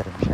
ederim.